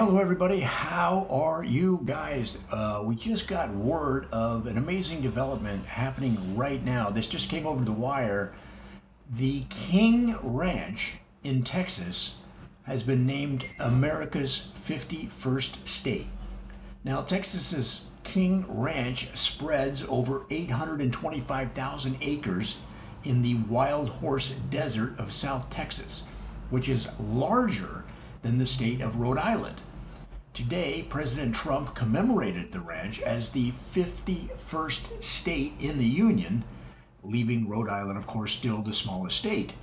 Hello, everybody. How are you guys? Uh, we just got word of an amazing development happening right now. This just came over the wire. The King Ranch in Texas has been named America's 51st state. Now, Texas's King Ranch spreads over 825,000 acres in the Wild Horse Desert of South Texas, which is larger than the state of Rhode Island. Today, President Trump commemorated the ranch as the 51st state in the Union, leaving Rhode Island, of course, still the smallest state.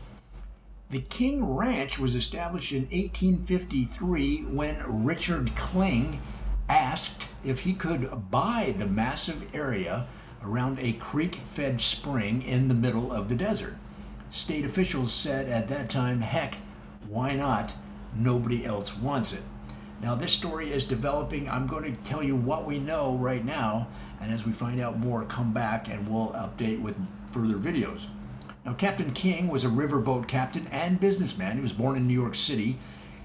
The King Ranch was established in 1853 when Richard King asked if he could buy the massive area around a creek fed spring in the middle of the desert. State officials said at that time, heck, why not? Nobody else wants it. Now, this story is developing. I'm going to tell you what we know right now, and as we find out more, come back and we'll update with further videos. Now, Captain King was a riverboat captain and businessman. He was born in New York City.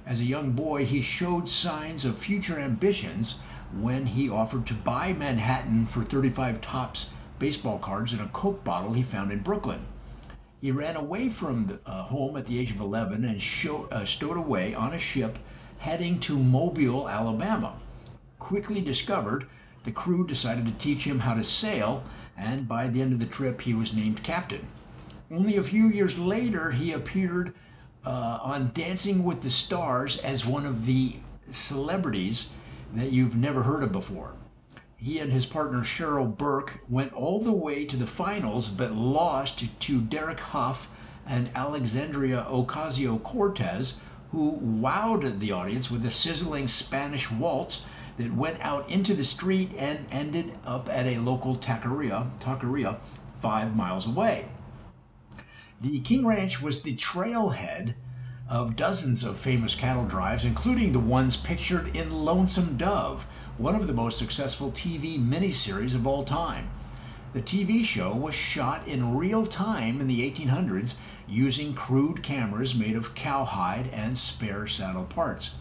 As a young boy, he showed signs of future ambitions when he offered to buy Manhattan for 35 Topps baseball cards in a Coke bottle he found in Brooklyn. He ran away from the, uh, home at the age of 11 and show, uh, stowed away on a ship heading to Mobile, Alabama. Quickly discovered, the crew decided to teach him how to sail, and by the end of the trip, he was named captain. Only a few years later, he appeared uh, on Dancing with the Stars as one of the celebrities that you've never heard of before. He and his partner Cheryl Burke went all the way to the finals but lost to Derek Hough and Alexandria Ocasio Cortez, who wowed the audience with a sizzling Spanish waltz that went out into the street and ended up at a local taqueria, taqueria five miles away. The King Ranch was the trailhead of dozens of famous cattle drives, including the ones pictured in Lonesome Dove, one of the most successful TV miniseries of all time. The TV show was shot in real time in the 1800s using crude cameras made of cowhide and spare saddle parts.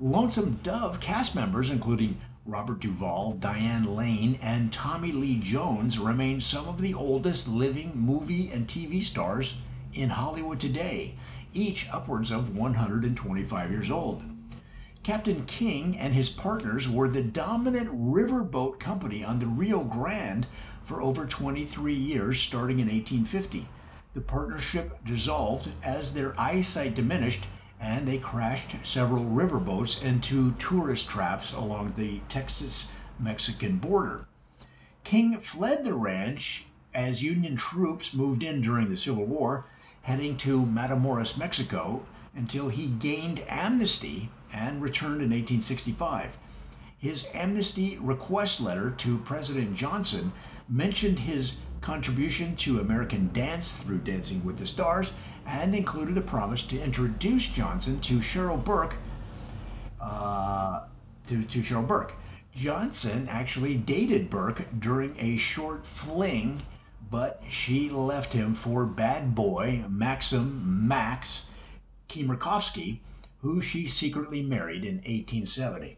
Lonesome Dove cast members, including Robert Duvall, Diane Lane, and Tommy Lee Jones, remain some of the oldest living movie and TV stars in Hollywood today, each upwards of 125 years old. Captain King and his partners were the dominant riverboat company on the Rio Grande for over 23 years, starting in 1850. The partnership dissolved as their eyesight diminished and they crashed several riverboats into tourist traps along the Texas Mexican border. King fled the ranch as Union troops moved in during the Civil War, heading to Matamoros, Mexico, until he gained amnesty and returned in 1865. His amnesty request letter to President Johnson mentioned his contribution to American dance through Dancing with the Stars and included a promise to introduce Johnson to Cheryl Burke. Uh, to, to Cheryl Burke. Johnson actually dated Burke during a short fling, but she left him for bad boy Maxim Max Chmerkovskiy, who she secretly married in 1870.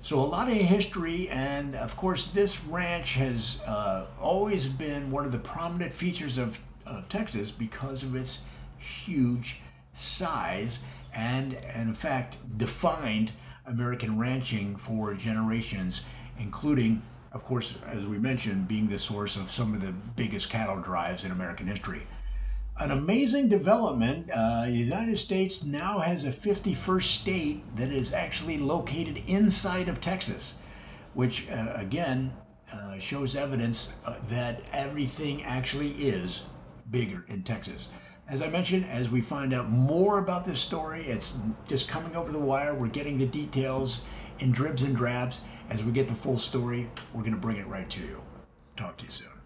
So a lot of history, and of course, this ranch has uh, always been one of the prominent features of, of Texas because of its huge size and, and in fact, defined American ranching for generations, including, of course, as we mentioned, being the source of some of the biggest cattle drives in American history an amazing development. Uh, the United States now has a 51st state that is actually located inside of Texas, which uh, again uh, shows evidence uh, that everything actually is bigger in Texas. As I mentioned, as we find out more about this story, it's just coming over the wire. We're getting the details in dribs and drabs. As we get the full story, we're going to bring it right to you. Talk to you soon.